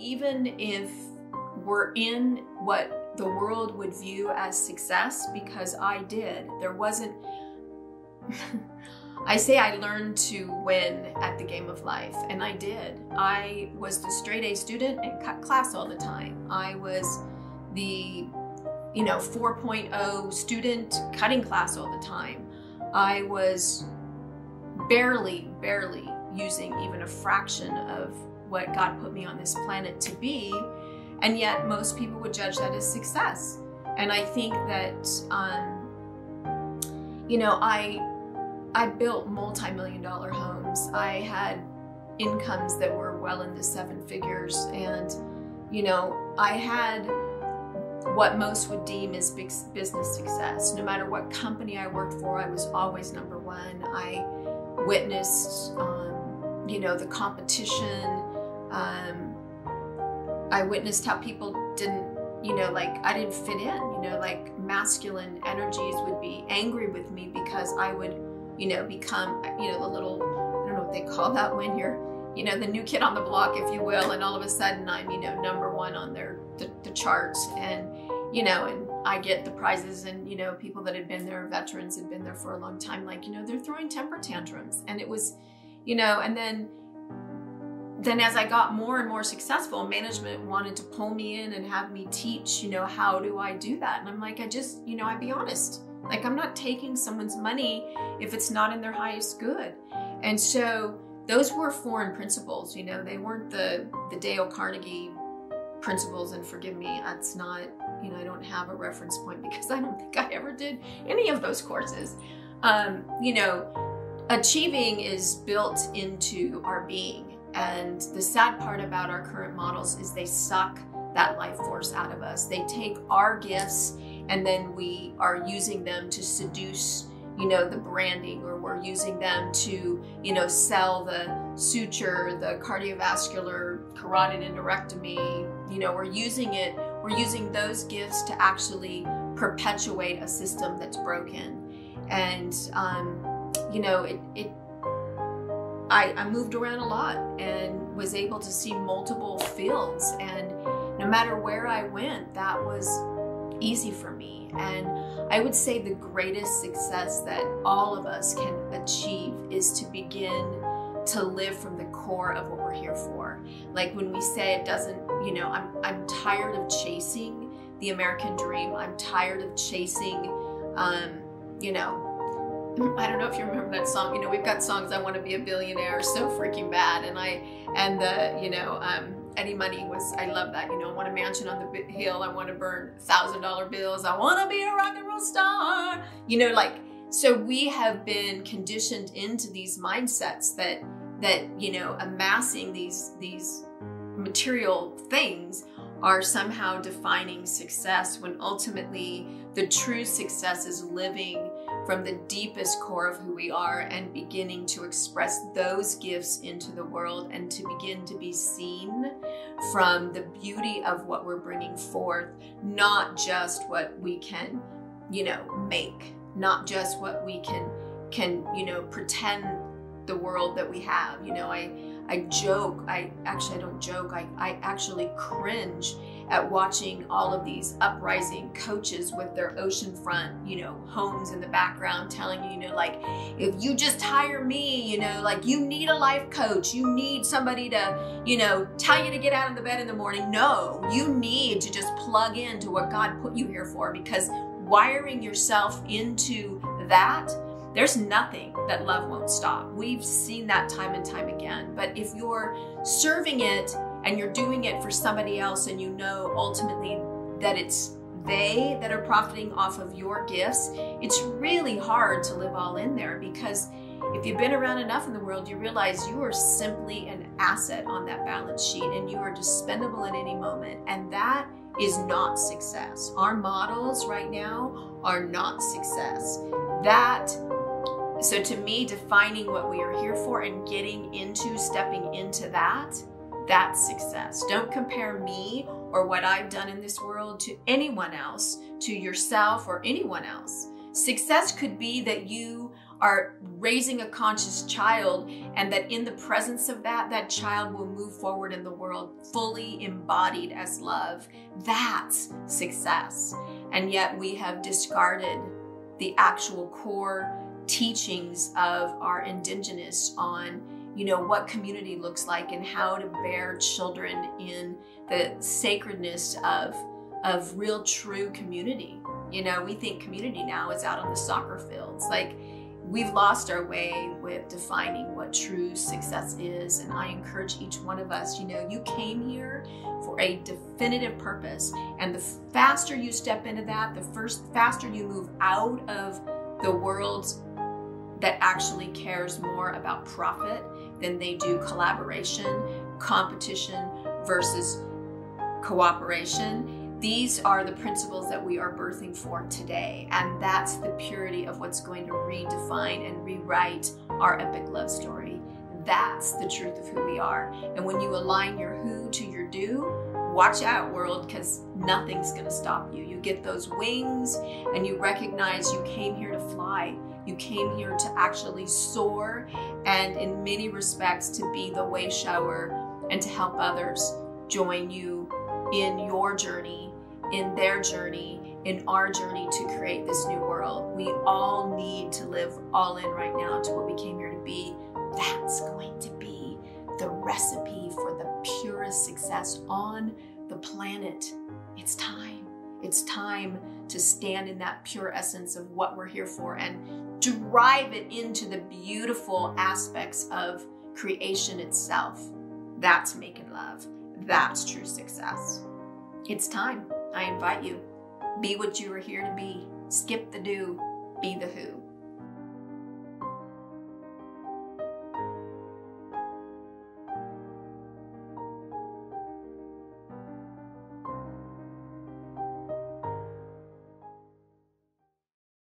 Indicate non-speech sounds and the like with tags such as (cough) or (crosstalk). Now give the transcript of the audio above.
even if we're in what the world would view as success, because I did, there wasn't. (laughs) I say I learned to win at the game of life, and I did. I was the straight A student and cut class all the time. I was the, you know, 4.0 student cutting class all the time. I was barely, barely using even a fraction of what God put me on this planet to be, and yet most people would judge that as success. And I think that, um, you know, I I built multi-million dollar homes. I had incomes that were well into seven figures and you know, I had what most would deem as big business success. No matter what company I worked for, I was always number one. I witnessed, um, you know, the competition. Um, I witnessed how people didn't, you know, like I didn't fit in. You know, like masculine energies would be angry with me because I would you know, become, you know, a little, I don't know what they call that when you're, you know, the new kid on the block, if you will, and all of a sudden I'm, you know, number one on their, the, the charts and, you know, and I get the prizes and, you know, people that had been there, veterans had been there for a long time, like, you know, they're throwing temper tantrums. And it was, you know, and then, then as I got more and more successful, management wanted to pull me in and have me teach, you know, how do I do that? And I'm like, I just, you know, I'd be honest. Like I'm not taking someone's money if it's not in their highest good. And so those were foreign principles, you know, they weren't the, the Dale Carnegie principles and forgive me, that's not, you know, I don't have a reference point (laughs) because I don't think I ever did any of those courses. Um, you know, achieving is built into our being. And the sad part about our current models is they suck that life force out of us. They take our gifts and then we are using them to seduce you know the branding or we're using them to you know sell the suture the cardiovascular carotid endarterectomy you know we're using it we're using those gifts to actually perpetuate a system that's broken and um, you know it, it I, I moved around a lot and was able to see multiple fields and no matter where I went that was easy for me. And I would say the greatest success that all of us can achieve is to begin to live from the core of what we're here for. Like when we say it doesn't, you know, I'm, I'm tired of chasing the American dream. I'm tired of chasing, um, you know, I don't know if you remember that song. You know, we've got songs. I want to be a billionaire so freaking bad, and I and the you know um, Eddie Money was, I love that. You know, I want a mansion on the hill. I want to burn thousand dollar bills. I want to be a rock and roll star. You know, like, so we have been conditioned into these mindsets that, that, you know, amassing these, these material things are somehow defining success when ultimately the true success is living from the deepest core of who we are and beginning to express those gifts into the world and to begin to be seen from the beauty of what we're bringing forth, not just what we can, you know, make, not just what we can can, you know, pretend the world that we have. You know, I I joke, I actually I don't joke, I, I actually cringe at watching all of these uprising coaches with their oceanfront, you know, homes in the background telling you, you know, like, if you just hire me, you know, like you need a life coach, you need somebody to, you know, tell you to get out of the bed in the morning. No, you need to just plug into what God put you here for because wiring yourself into that there's nothing that love won't stop. We've seen that time and time again. But if you're serving it and you're doing it for somebody else and you know ultimately that it's they that are profiting off of your gifts, it's really hard to live all in there because if you've been around enough in the world, you realize you are simply an asset on that balance sheet and you are dispendable at any moment. And that is not success. Our models right now are not success. That so to me, defining what we are here for and getting into, stepping into that, that's success. Don't compare me or what I've done in this world to anyone else, to yourself or anyone else. Success could be that you are raising a conscious child and that in the presence of that that child will move forward in the world fully embodied as love that's success and yet we have discarded the actual core teachings of our indigenous on you know what community looks like and how to bear children in the sacredness of of real true community. You know we think community now is out on the soccer fields. Like we've lost our way with defining what true success is and i encourage each one of us you know you came here for a definitive purpose and the faster you step into that the first faster you move out of the world that actually cares more about profit than they do collaboration competition versus cooperation these are the principles that we are birthing for today, and that's the purity of what's going to redefine and rewrite our epic love story. That's the truth of who we are. And when you align your who to your do, watch out, world, because nothing's going to stop you. You get those wings and you recognize you came here to fly. You came here to actually soar and, in many respects, to be the way shower and to help others join you in your journey in their journey, in our journey to create this new world. We all need to live all in right now to what we came here to be. That's going to be the recipe for the purest success on the planet. It's time. It's time to stand in that pure essence of what we're here for and drive it into the beautiful aspects of creation itself. That's making love. That's true success. It's time. I invite you. Be what you are here to be. Skip the do, be the who.